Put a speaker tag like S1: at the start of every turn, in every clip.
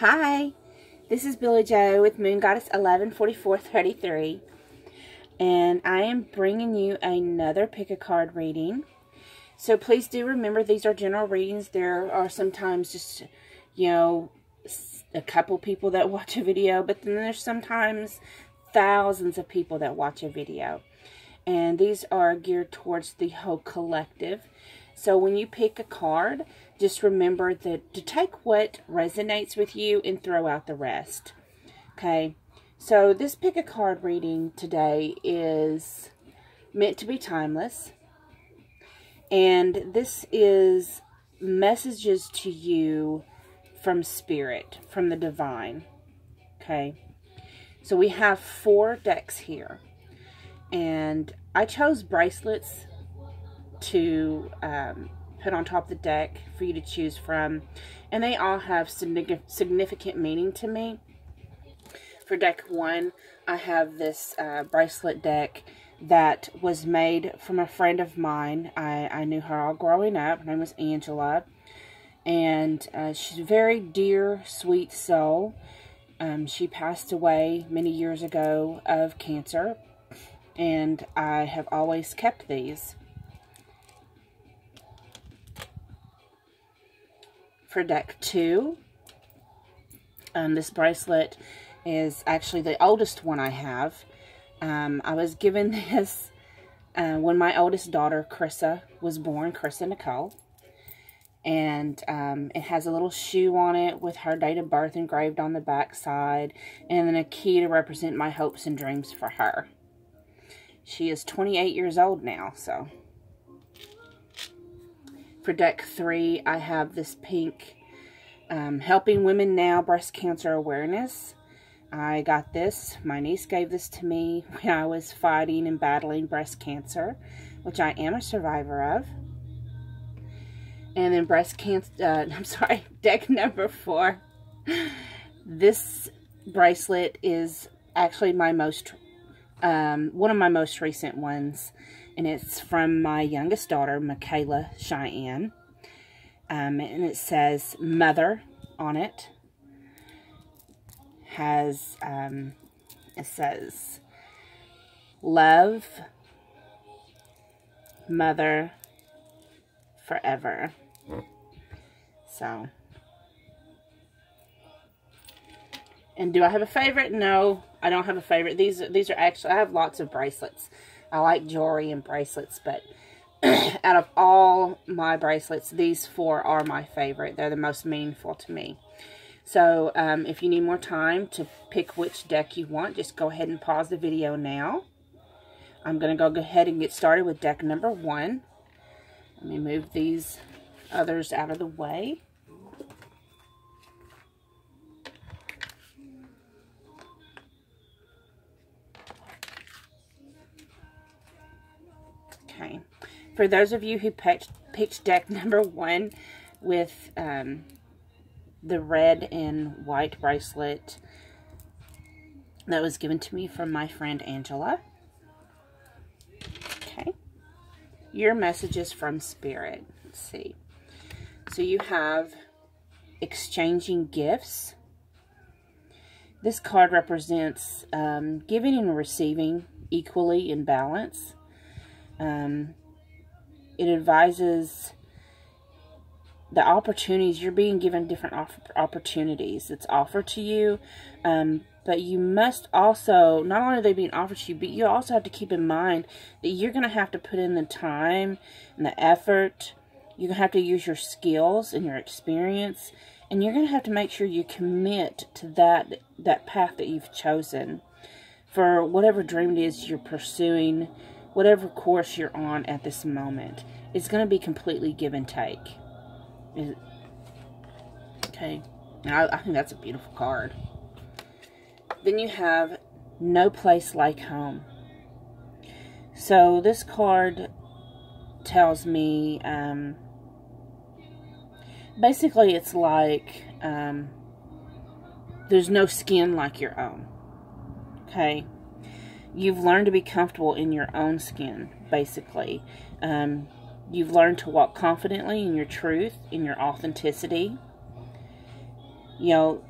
S1: Hi, this is Billiejo with Moon Goddess 114433 and I am bringing you another pick a card reading. So please do remember these are general readings. There are sometimes just, you know, a couple people that watch a video, but then there's sometimes thousands of people that watch a video. And these are geared towards the whole collective. So when you pick a card, just remember that to take what resonates with you and throw out the rest. Okay. So this pick a card reading today is meant to be timeless. And this is messages to you from spirit, from the divine. Okay. So we have four decks here. And I chose bracelets to um, put on top of the deck for you to choose from. And they all have significant meaning to me. For deck one, I have this uh, bracelet deck that was made from a friend of mine. I, I knew her all growing up. Her name was Angela. And uh, she's a very dear, sweet soul. Um, she passed away many years ago of cancer. And I have always kept these. For deck two. Um, this bracelet is actually the oldest one I have. Um, I was given this uh, when my oldest daughter, Krissa, was born, Krissa Nicole. And um, it has a little shoe on it with her date of birth engraved on the back side. And then a key to represent my hopes and dreams for her. She is 28 years old now, so for deck three, I have this pink um, Helping Women Now Breast Cancer Awareness. I got this. My niece gave this to me when I was fighting and battling breast cancer, which I am a survivor of. And then breast cancer, uh, I'm sorry, deck number four. This bracelet is actually my most, um, one of my most recent ones and it's from my youngest daughter, Michaela Cheyenne. Um, and it says Mother on it. Has, um, it says Love, Mother, Forever. So. And do I have a favorite? No, I don't have a favorite. These these are actually I have lots of bracelets. I like jewelry and bracelets, but out of all my bracelets, these four are my favorite. They're the most meaningful to me. So um, if you need more time to pick which deck you want, just go ahead and pause the video now. I'm going to go ahead and get started with deck number one. Let me move these others out of the way. For those of you who picked, picked deck number one with um, the red and white bracelet that was given to me from my friend Angela. Okay. Your messages from Spirit. Let's see. So you have exchanging gifts. This card represents um, giving and receiving equally in balance. Um, it advises the opportunities. You're being given different opportunities it's offered to you um, but you must also not only are they being offered to you but you also have to keep in mind that you're going to have to put in the time and the effort. You're going to have to use your skills and your experience and you're going to have to make sure you commit to that that path that you've chosen for whatever dream it is you're pursuing whatever course you're on at this moment. It's going to be completely give and take. Okay. I, I think that's a beautiful card. Then you have No Place Like Home. So this card tells me, um, basically it's like, um, there's no skin like your own. Okay you've learned to be comfortable in your own skin, basically. Um, you've learned to walk confidently in your truth, in your authenticity. You know,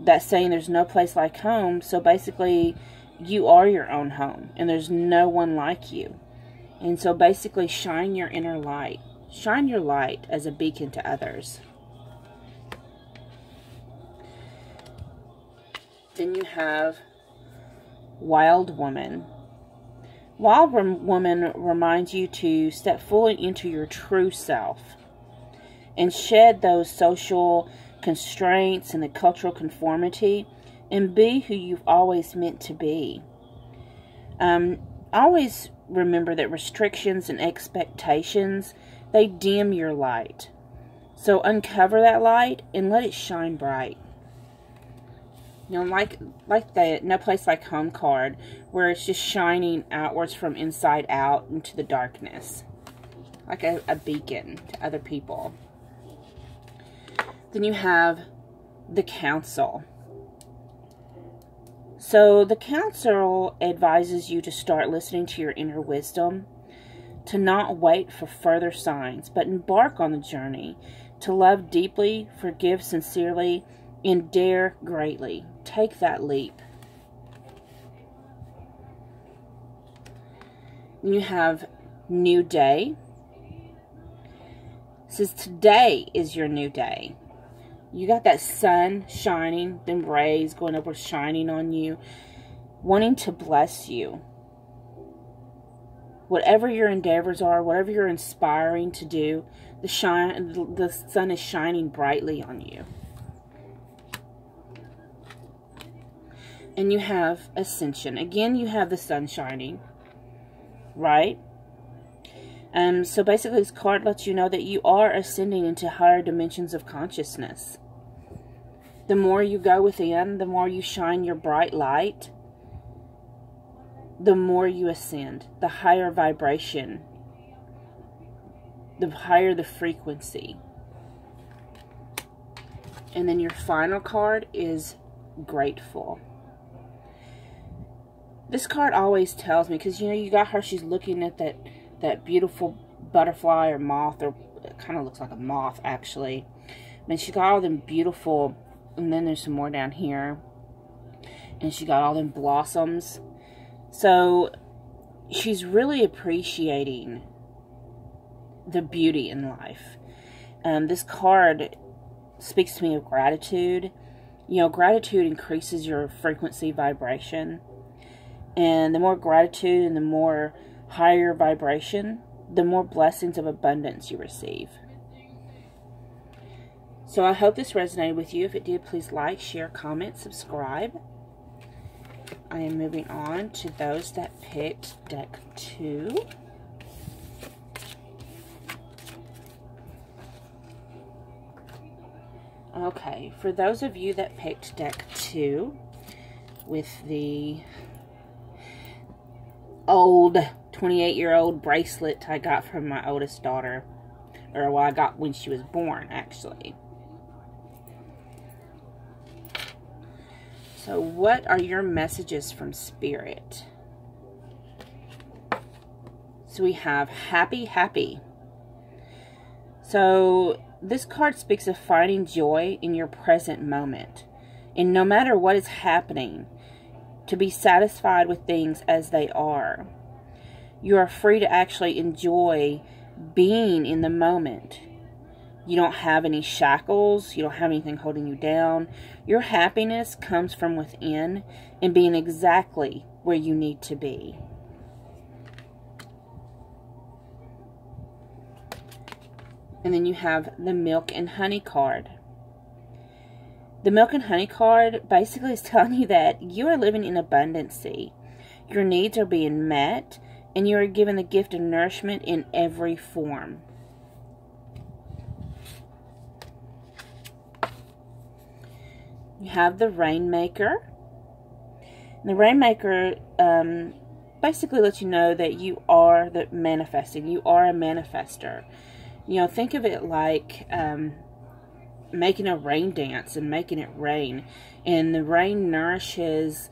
S1: that saying there's no place like home. So basically, you are your own home and there's no one like you. And so basically, shine your inner light. Shine your light as a beacon to others. Then you have Wild Woman. Wild Woman reminds you to step fully into your true self and shed those social constraints and the cultural conformity and be who you've always meant to be. Um, always remember that restrictions and expectations they dim your light. So uncover that light and let it shine bright. You know, like like the No Place Like Home card, where it's just shining outwards from inside out into the darkness. Like a, a beacon to other people. Then you have the council. So the council advises you to start listening to your inner wisdom, to not wait for further signs, but embark on the journey, to love deeply, forgive sincerely, and dare greatly. Take that leap. You have new day. It says today is your new day. You got that sun shining, them rays going upward shining on you, wanting to bless you. Whatever your endeavors are, whatever you're inspiring to do, the shine the sun is shining brightly on you. And you have ascension. Again, you have the sun shining, right? Um, so basically, this card lets you know that you are ascending into higher dimensions of consciousness. The more you go within, the more you shine your bright light, the more you ascend, the higher vibration, the higher the frequency. And then your final card is grateful. This card always tells me, because you know, you got her, she's looking at that, that beautiful butterfly or moth, or it kind of looks like a moth actually. And she got all them beautiful and then there's some more down here. And she got all them blossoms. So she's really appreciating the beauty in life. Um, this card speaks to me of gratitude. You know, gratitude increases your frequency vibration. And the more gratitude and the more higher vibration, the more blessings of abundance you receive. So I hope this resonated with you. If it did, please like, share, comment, subscribe. I am moving on to those that picked deck two. Okay, for those of you that picked deck two with the old 28-year-old bracelet I got from my oldest daughter, or well, I got when she was born, actually. So, what are your messages from Spirit? So, we have happy, happy. So, this card speaks of finding joy in your present moment. And no matter what is happening, to be satisfied with things as they are. You are free to actually enjoy being in the moment you don't have any shackles. You don't have anything holding you down. Your happiness comes from within and being exactly where you need to be. And then you have the milk and honey card. The milk and honey card basically is telling you that you are living in abundancy. Your needs are being met and you are given the gift of nourishment in every form. You have the Rainmaker. And the Rainmaker um, basically lets you know that you are the manifesting. You are a manifester. You know, think of it like um, making a rain dance and making it rain. And the rain nourishes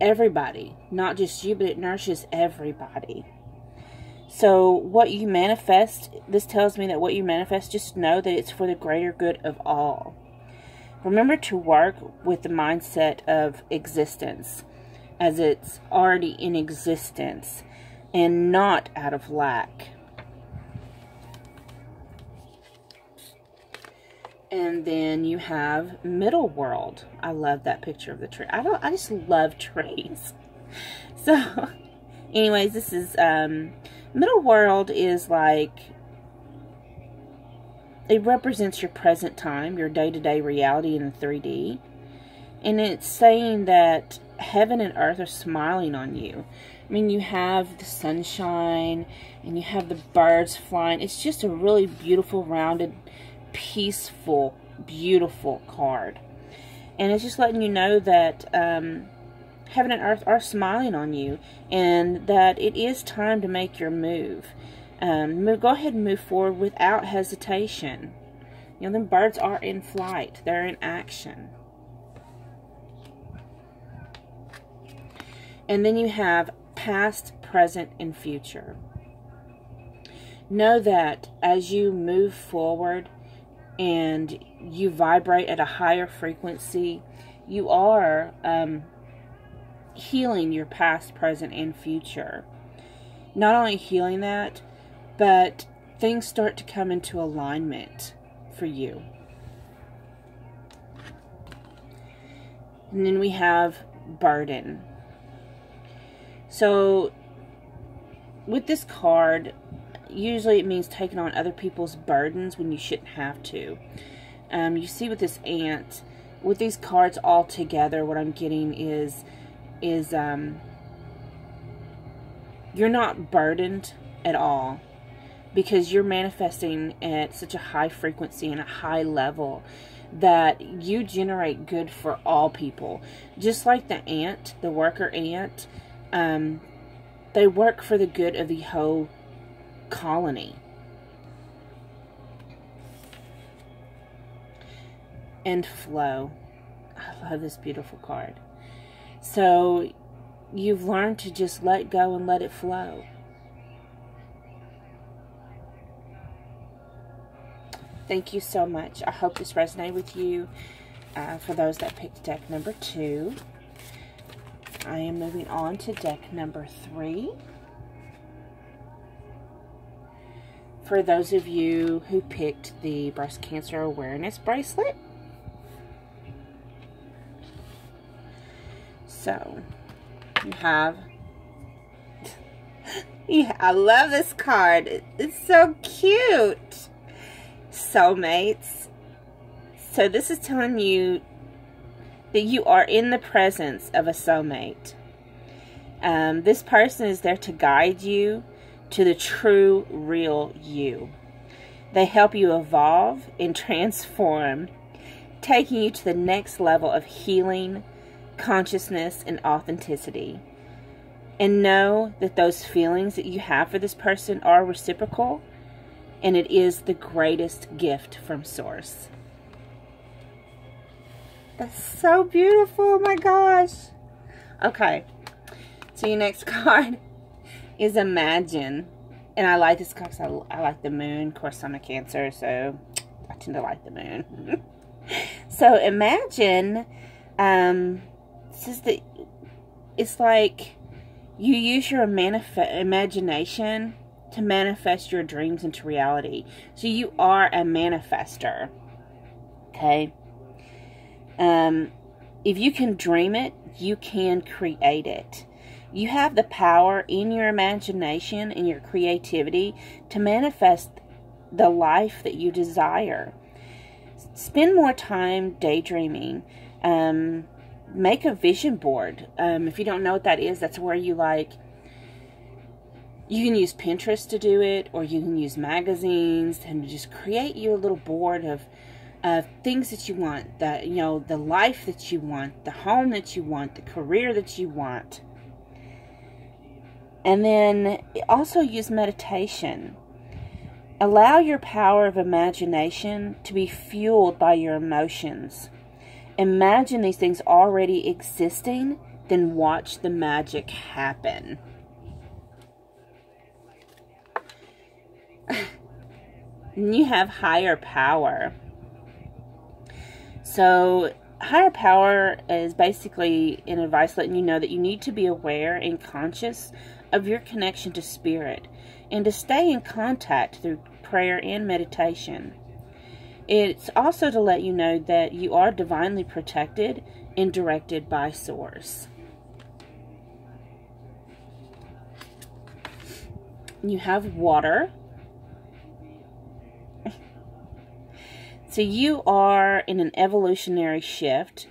S1: everybody, not just you, but it nourishes everybody. So, what you manifest, this tells me that what you manifest, just know that it's for the greater good of all. Remember to work with the mindset of existence as it's already in existence and not out of lack. And then you have middle world. I love that picture of the tree. I don't I just love trees. So anyways, this is um middle world is like it represents your present time, your day-to-day -day reality in 3D. And it's saying that heaven and earth are smiling on you. I mean, you have the sunshine and you have the birds flying. It's just a really beautiful, rounded, peaceful, beautiful card. And it's just letting you know that um, heaven and earth are smiling on you and that it is time to make your move. Um, move, go ahead and move forward without hesitation. You know, them birds are in flight. They're in action. And then you have past, present, and future. Know that as you move forward and you vibrate at a higher frequency, you are um, healing your past, present, and future. Not only healing that, but things start to come into alignment for you. And then we have burden. So with this card, usually it means taking on other people's burdens when you shouldn't have to. Um, you see with this ant, with these cards all together, what I'm getting is, is um, you're not burdened at all because you're manifesting at such a high frequency and a high level that you generate good for all people. Just like the ant, the worker ant, um, they work for the good of the whole colony. And flow. I love this beautiful card. So you've learned to just let go and let it flow. Thank you so much. I hope this resonated with you. Uh, for those that picked deck number two. I am moving on to deck number three. For those of you who picked the breast cancer awareness bracelet. So, you have yeah, I love this card. It's so cute. Soulmates. So this is telling you that you are in the presence of a soulmate. Um, this person is there to guide you to the true, real you. They help you evolve and transform, taking you to the next level of healing, consciousness, and authenticity. And know that those feelings that you have for this person are reciprocal, and it is the greatest gift from Source. That's so beautiful. Oh my gosh. Okay. See you next card is Imagine. And I like this because I, I like the moon. Of course, I'm a Cancer, so I tend to like the moon. so Imagine um, says that it's like you use your imagination to manifest your dreams into reality. So you are a manifester. Okay? Um, if you can dream it, you can create it. You have the power in your imagination and your creativity to manifest the life that you desire. Spend more time daydreaming. Um, make a vision board. Um, if you don't know what that is, that's where you like. You can use Pinterest to do it, or you can use magazines and just create you a little board of uh, things that you want, the you know, the life that you want, the home that you want, the career that you want. And then also use meditation. Allow your power of imagination to be fueled by your emotions. Imagine these things already existing, then watch the magic happen. you have higher power So, higher power is basically an advice letting you know that you need to be aware and conscious of your connection to spirit and to stay in contact through prayer and meditation. It's also to let you know that you are divinely protected and directed by Source. You have water. so you are in an evolutionary shift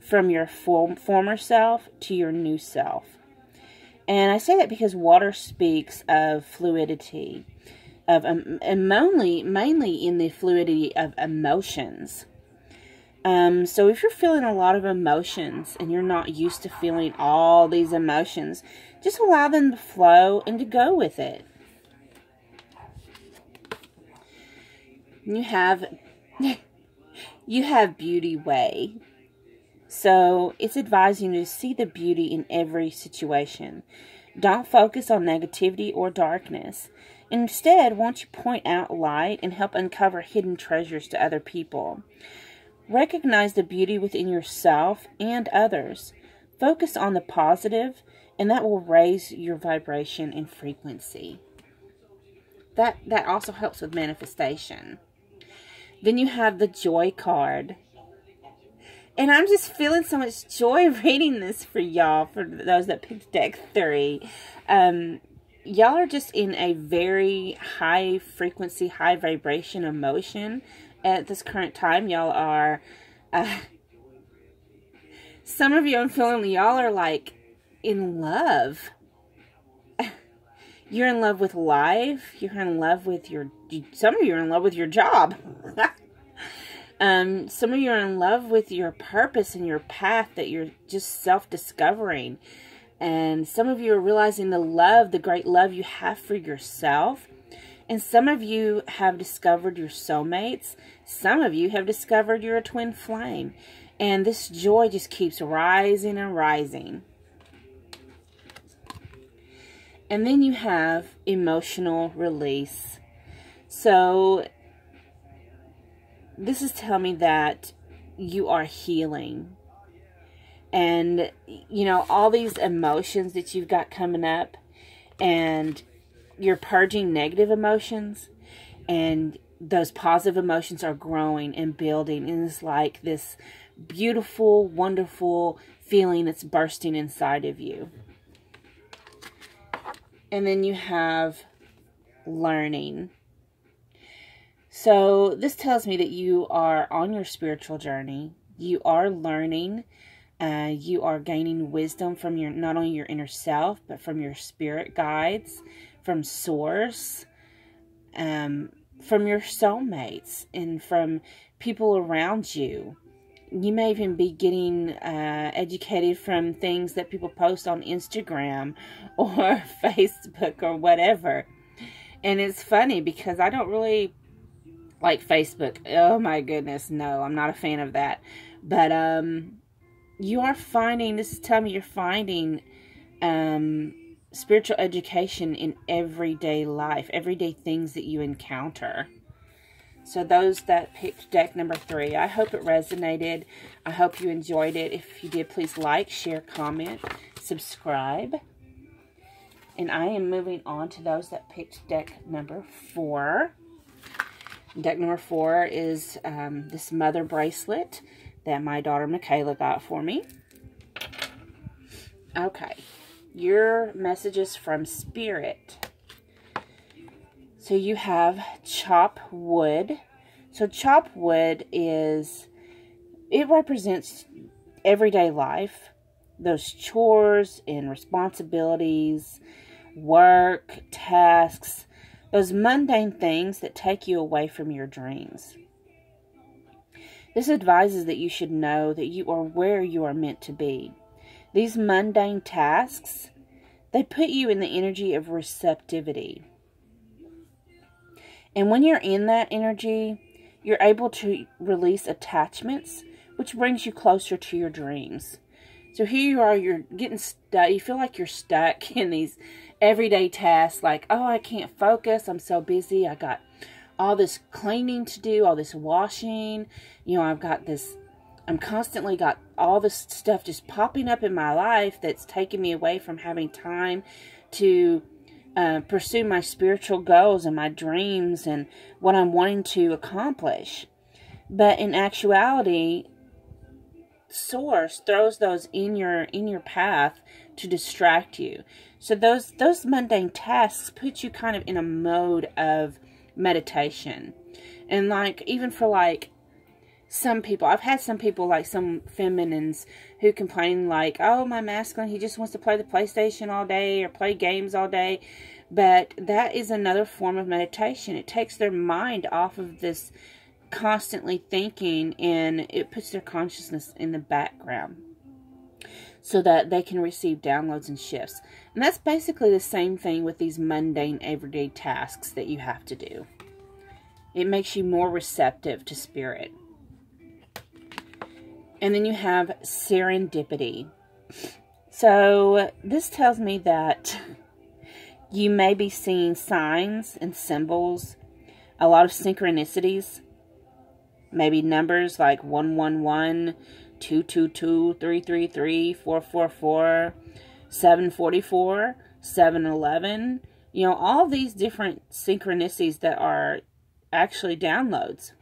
S1: from your form, former self to your new self. And I say that because water speaks of fluidity, of um, and mainly mainly in the fluidity of emotions. Um, so if you're feeling a lot of emotions and you're not used to feeling all these emotions, just allow them to flow and to go with it. You have you have beauty way. So it's advising you to see the beauty in every situation. Don't focus on negativity or darkness. Instead, won't you point out light and help uncover hidden treasures to other people? Recognize the beauty within yourself and others. Focus on the positive, and that will raise your vibration and frequency. That that also helps with manifestation. Then you have the joy card. And I'm just feeling so much joy reading this for y'all, for those that picked deck three. Um, y'all are just in a very high frequency, high vibration emotion at this current time. Y'all are, uh, some of you I'm feeling y'all are like in love. You're in love with life. You're in love with your, some of you are in love with your job. Um, some of you are in love with your purpose and your path that you're just self-discovering. And some of you are realizing the love, the great love you have for yourself. And some of you have discovered your soulmates. Some of you have discovered you're a twin flame. And this joy just keeps rising and rising. And then you have emotional release. So this is telling me that you are healing. And, you know, all these emotions that you've got coming up, and you're purging negative emotions, and those positive emotions are growing and building. And it's like this beautiful, wonderful feeling that's bursting inside of you. And then you have learning. So this tells me that you are on your spiritual journey. You are learning. Uh, you are gaining wisdom from your not only your inner self, but from your spirit guides, from source, um, from your soulmates, and from people around you. You may even be getting uh, educated from things that people post on Instagram or Facebook or whatever. And it's funny because I don't really like Facebook. Oh my goodness, no, I'm not a fan of that. But um you are finding this is me you're finding um spiritual education in everyday life, everyday things that you encounter. So those that picked deck number three, I hope it resonated. I hope you enjoyed it. If you did, please like, share, comment, subscribe. And I am moving on to those that picked deck number four. Deck number four is um, this mother bracelet that my daughter Michaela got for me. Okay, your messages from Spirit. So you have chop wood. So chop wood is, it represents everyday life. Those chores and responsibilities, work, tasks, those mundane things that take you away from your dreams. This advises that you should know that you are where you are meant to be. These mundane tasks, they put you in the energy of receptivity. And when you're in that energy, you're able to release attachments, which brings you closer to your dreams. So here you are, you're getting stuck. You feel like you're stuck in these everyday tasks like, oh, I can't focus. I'm so busy. I got all this cleaning to do, all this washing. You know, I've got this I'm constantly got all this stuff just popping up in my life that's taking me away from having time to uh, pursue my spiritual goals and my dreams and what I'm wanting to accomplish. But in actuality, source throws those in your in your path to distract you. So those those mundane tasks put you kind of in a mode of meditation. And like even for like some people, I've had some people like some feminines who complain like, "Oh, my masculine, he just wants to play the PlayStation all day or play games all day." But that is another form of meditation. It takes their mind off of this constantly thinking and it puts their consciousness in the background so that they can receive downloads and shifts. And that's basically the same thing with these mundane everyday tasks that you have to do. It makes you more receptive to spirit. And then you have serendipity. So this tells me that you may be seeing signs and symbols, a lot of synchronicities maybe numbers like 111, 222, 333, 444, 744, 711. You know, all these different synchronicities that are actually downloads.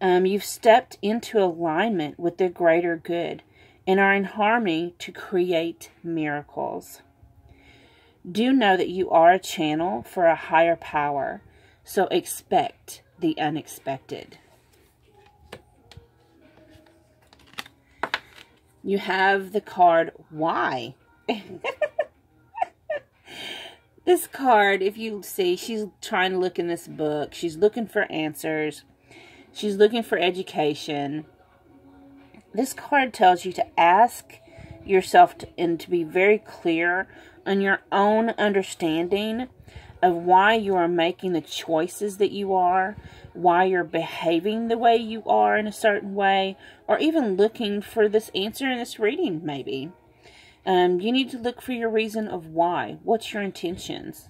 S1: Um, you've stepped into alignment with the greater good and are in harmony to create miracles. Do know that you are a channel for a higher power, so expect the unexpected. You have the card Why. this card, if you see, she's trying to look in this book. She's looking for answers. She's looking for education. This card tells you to ask yourself to, and to be very clear on your own understanding of why you are making the choices that you are, why you're behaving the way you are in a certain way, or even looking for this answer in this reading, maybe. Um, you need to look for your reason of why. What's your intentions?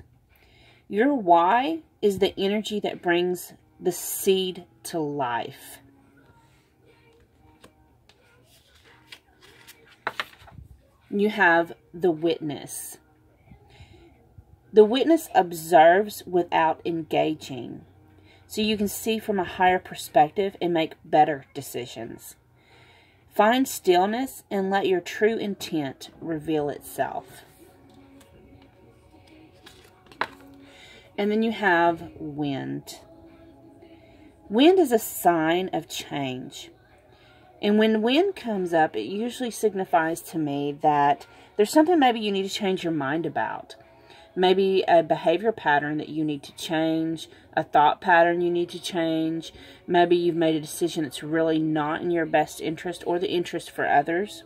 S1: Your why is the energy that brings the seed to life. You have the witness. The witness observes without engaging, so you can see from a higher perspective and make better decisions. Find stillness and let your true intent reveal itself. And then you have wind. Wind is a sign of change. And when wind comes up, it usually signifies to me that there's something maybe you need to change your mind about maybe a behavior pattern that you need to change, a thought pattern you need to change. Maybe you've made a decision that's really not in your best interest or the interest for others.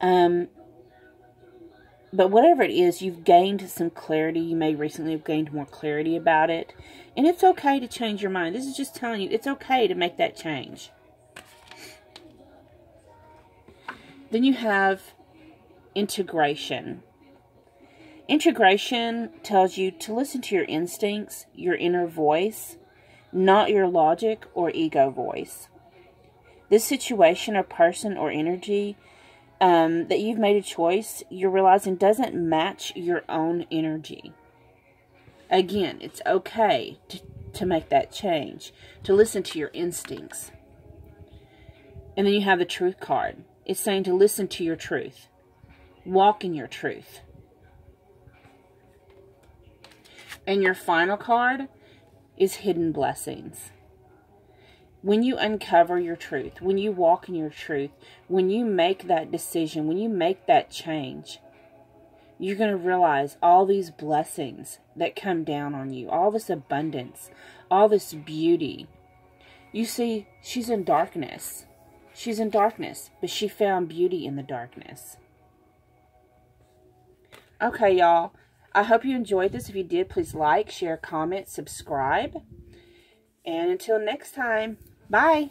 S1: Um, but whatever it is, you've gained some clarity. You may recently have gained more clarity about it. And it's okay to change your mind. This is just telling you it's okay to make that change. Then you have integration. Integration tells you to listen to your instincts, your inner voice, not your logic or ego voice. This situation or person or energy um, that you've made a choice, you're realizing doesn't match your own energy. Again, it's okay to, to make that change, to listen to your instincts. And then you have the truth card. It's saying to listen to your truth, walk in your truth. And your final card is Hidden Blessings. When you uncover your truth, when you walk in your truth, when you make that decision, when you make that change, you're going to realize all these blessings that come down on you, all this abundance, all this beauty. You see, she's in darkness. She's in darkness, but she found beauty in the darkness. Okay, y'all. I hope you enjoyed this. If you did, please like, share, comment, subscribe. And until next time, bye.